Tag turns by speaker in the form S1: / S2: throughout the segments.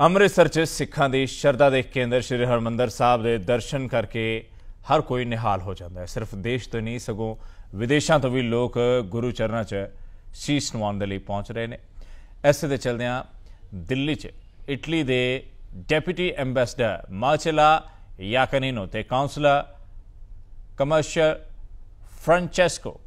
S1: ਅੰਮ੍ਰਿਤਸਰ 'ਚ ਸਿੱਖਾਂ ਦੀ ਸ਼ਰਧਾ ਦੇ ਕੇਂਦਰ ਸ੍ਰੀ ਹਰਮੰਦਰ ਸਾਹਿਬ ਦੇ ਦਰਸ਼ਨ ਕਰਕੇ ਹਰ ਕੋਈ ਨਿਹਾਲ ਹੋ ਜਾਂਦਾ ਹੈ। ਸਿਰਫ ਦੇਸ਼ ਤੋਂ ਨਹੀਂ, ਸਗੋਂ ਵਿਦੇਸ਼ਾਂ ਤੋਂ ਵੀ ਲੋਕ ਗੁਰੂ ਚਰਨਾਂ 'ਚ ਸੀਸ ਨਵਾਉਣ ਦੇ ਲਈ ਪਹੁੰਚ ਰਹੇ ਨੇ। ਐਸੇ ਦੇ ਚਲਦਿਆਂ ਦਿੱਲੀ 'ਚ ਇਟਲੀ ਦੇ ਡੈਪੂਟੀ ਐਮਬੈਸਡਰ ਮਾਰਚੇਲਾ ਯਾਕਨੀਨੋ ਤੇ ਕਾਉਂਸਲਰ ਕਮਰਸ਼ੀਅਲ ਫ੍ਰਾਂਚੈਸਕੋ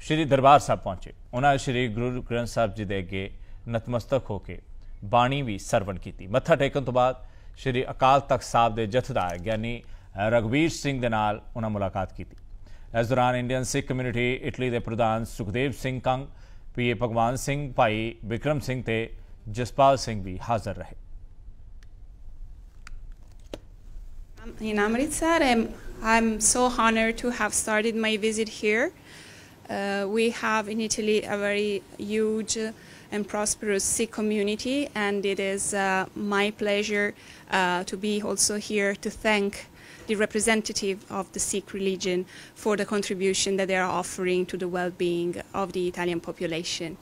S1: ਸ਼੍ਰੀ ਦਰਬਾਰ ਸਾਹਿਬ ਪਹੁੰਚੇ। ਉਹਨਾਂ ਸ਼੍ਰੀ ਗੁਰੂ ਗ੍ਰੰਥ ਸਾਹਿਬ ਜੀ ਦੇ ਅੱਗੇ ਨਤਮਸਤਕ ਹੋ ਕੇ ਬਾਣੀ ਵੀ ਸਰਵਣ ਕੀਤੀ। ਮੱਥਾ ਟੇਕਣ ਤੋਂ ਬਾਅਦ ਸ਼੍ਰੀ ਅਕਾਲ ਤਖਤ ਸਾਹਿਬ ਦੇ ਜਥੇਦਾਰ ਗਿਆਨੀ ਰਗਵੀਰ ਸਿੰਘ ਦੇ ਨਾਲ ਉਹਨਾਂ ਮੁਲਾਕਾਤ ਕੀਤੀ। ਇਸ ਦੌਰਾਨ ਇੰਡੀਅਨ ਸਿੱਖ ਕਮਿਊਨਿਟੀ ਇਟਲੀ ਦੇ ਪ੍ਰਧਾਨ ਸੁਖਦੇਵ ਸਿੰਘ ਕੰਗ ਪੀਏ ਭਗਵਾਨ ਸਿੰਘ ਭਾਈ ਵਿਕਰਮ ਸਿੰਘ ਤੇ ਜਸਪਾਲ ਸਿੰਘ ਵੀ ਹਾਜ਼ਰ ਰਹੇ।
S2: um, In Amritsar, I'm, I'm so honored to have started my visit here. Uh, we have in Italy a very huge and prosperous Sikh community, and it is uh, my pleasure uh, to be also here to thank the representative of the Sikh religion for the contribution that they are offering to the well-being of the Italian population.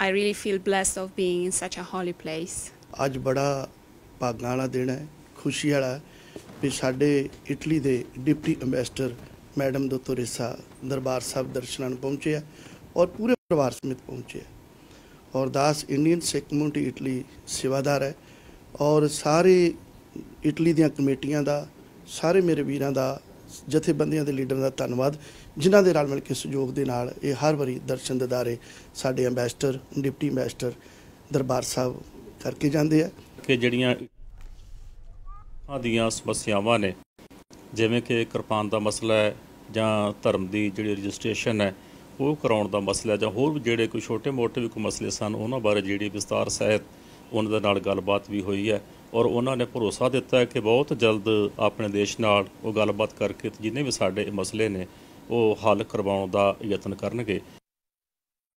S2: I really feel blessed of being in such a holy place.
S3: ਅੱਜ ਬੜਾ ਭਾਗਾਂ ਵਾਲਾ ਦਿਨ ਹੈ ਖੁਸ਼ੀ ਵਾਲਾ ਵੀ ਸਾਡੇ Italy ਦੇ ਡਿਪਟੀ ਐਮਬੈਸਡਰ ਮੈਡਮ ਦੋਤੋਰੇਸਾ ਦਰਬਾਰ ਸਾਹਿਬ ਦਰਸ਼ਨਾਂ ਨੂੰ ਪਹੁੰਚੇ ਆ ਔਰ ਪੂਰੇ ਪਰਿਵਾਰ ਸਮੇਤ ਪਹੁੰਚੇ ਆ ਔਰ ਦਾਸ ਇੰਡੀਅਨ ਸਿੱਖ ਕਮਿਊਨਿਟੀ ਇਟਲੀ ਸੇਵਾਦਾਰ ਹੈ ਔਰ ਸਾਰੇ ਇਟਲੀ ਦੀਆਂ ਕਮੇਟੀਆਂ ਦਾ, ਸਾਰੇ ਮੇਰੇ ਵੀਰਾਂ ਦਾ, ਜਥੇਬੰਦੀਆਂ ਦੇ ਲੀਡਰਾਂ ਦਾ ਧੰਨਵਾਦ, ਜਿਨ੍ਹਾਂ ਦੇ ਨਾਲ ਮਿਲ ਕੇ ਸਹਿਯੋਗ ਦੇ ਨਾਲ ਇਹ ਹਰ ਵਾਰੀ ਦਰਸ਼ਨ ਦਿਦਾਰੇ ਸਾਡੇ ambassador deputy ambassador Darbar Sahib ਕਰਕੇ ਜਾਂਦੇ ਆ।
S4: ਕਿ ਜਿਹੜੀਆਂ ਆਦੀਆਂ ਸਮੱਸਿਆਵਾਂ ਨੇ, ਜਿਵੇਂ ਕਿ ਕਿਰਪਾਨ ਦਾ ਮਸਲਾ ਹੈ ਜਾਂ ਧਰਮ ਦੀ ਜਿਹੜੀ ਰਜਿਸਟ੍ਰੇਸ਼ਨ ਹੈ ਉਹ ਕਰਾਉਣ ਦਾ ਮਸਲਾ ਜਾਂ ਹੋਰ ਵੀ ਜਿਹੜੇ ਕੋਈ ਛੋਟੇ-ਮੋਟੇ ਵੀ ਕੋਈ ਮਸਲੇ ਸਨ, ਉਹਨਾਂ ਬਾਰੇ ਜਿਹੜੀ ਵਿਸਤਾਰ ਸਹਿਤ ਉਹਨਾਂ ਦੇ ਨਾਲ ਗੱਲਬਾਤ ਵੀ ਹੋਈ ਹੈ ਔਰ ਉਹਨਾਂ ਨੇ ਭਰੋਸਾ ਦਿੱਤਾ ਹੈ ਕਿ ਬਹੁਤ ਜਲਦ ਆਪਣੇ ਦੇਸ਼ ਨਾਲ ਉਹ ਗੱਲਬਾਤ ਕਰਕੇ ਜਿੰਨੇ ਵੀ ਸਾਡੇ ਮਸਲੇ ਨੇ, ਉਹ ਹੱਲ ਕਰਵਾਉਣ ਦਾ ਯਤਨ ਕਰਨਗੇ।